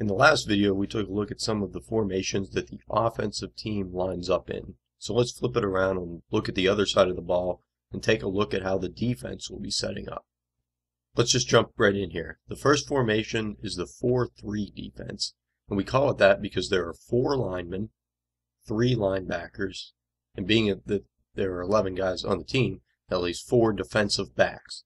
In the last video, we took a look at some of the formations that the offensive team lines up in. So let's flip it around and look at the other side of the ball and take a look at how the defense will be setting up. Let's just jump right in here. The first formation is the 4-3 defense, and we call it that because there are four linemen, three linebackers, and being that there are 11 guys on the team, at least four defensive backs.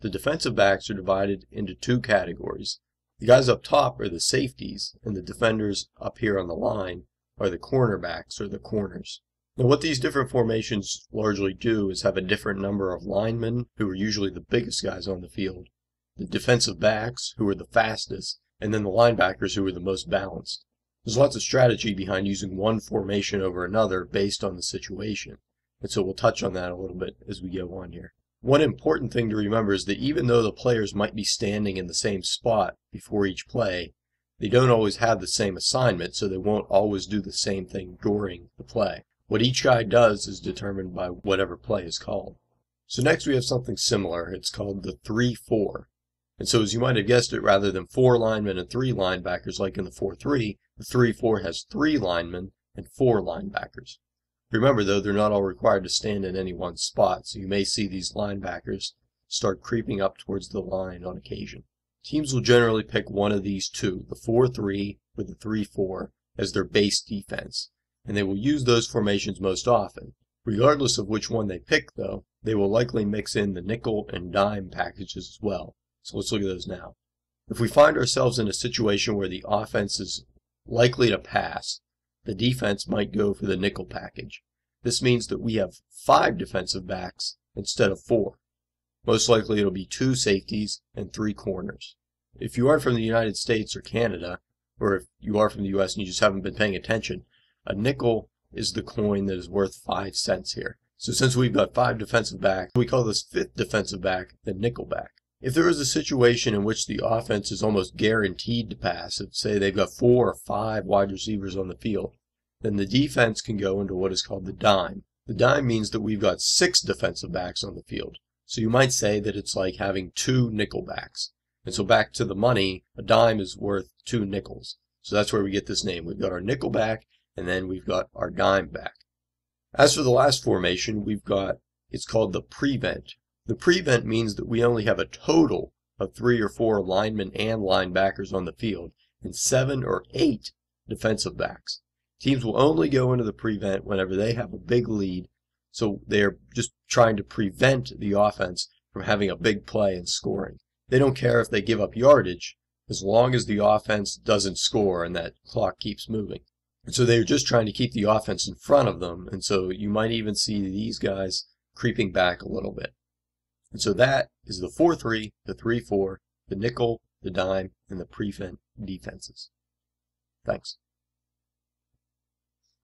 The defensive backs are divided into two categories. The guys up top are the safeties, and the defenders up here on the line are the cornerbacks or the corners. Now what these different formations largely do is have a different number of linemen, who are usually the biggest guys on the field, the defensive backs, who are the fastest, and then the linebackers, who are the most balanced. There's lots of strategy behind using one formation over another based on the situation, and so we'll touch on that a little bit as we go on here. One important thing to remember is that even though the players might be standing in the same spot before each play, they don't always have the same assignment, so they won't always do the same thing during the play. What each guy does is determined by whatever play is called. So next we have something similar. It's called the 3-4. And so as you might have guessed it, rather than four linemen and three linebackers like in the 4-3, the 3-4 has three linemen and four linebackers. Remember, though, they're not all required to stand in any one spot, so you may see these linebackers start creeping up towards the line on occasion. Teams will generally pick one of these two, the 4-3 or the 3-4, as their base defense, and they will use those formations most often. Regardless of which one they pick, though, they will likely mix in the nickel and dime packages as well. So let's look at those now. If we find ourselves in a situation where the offense is likely to pass, the defense might go for the nickel package. This means that we have five defensive backs instead of four. Most likely it'll be two safeties and three corners. If you aren't from the United States or Canada, or if you are from the US and you just haven't been paying attention, a nickel is the coin that is worth five cents here. So since we've got five defensive backs, we call this fifth defensive back the nickel back. If there is a situation in which the offense is almost guaranteed to pass, if say they've got four or five wide receivers on the field, then the defense can go into what is called the dime. The dime means that we've got six defensive backs on the field. So you might say that it's like having two nickel backs. And so back to the money, a dime is worth two nickels. So that's where we get this name. We've got our nickel back, and then we've got our dime back. As for the last formation, we've got, it's called the prevent. The prevent means that we only have a total of three or four linemen and linebackers on the field and seven or eight defensive backs. Teams will only go into the prevent whenever they have a big lead, so they're just trying to prevent the offense from having a big play and scoring. They don't care if they give up yardage as long as the offense doesn't score and that clock keeps moving. And so they're just trying to keep the offense in front of them, and so you might even see these guys creeping back a little bit. And so that is the 4-3, the 3-4, the nickel, the dime, and the prevent defenses. Thanks.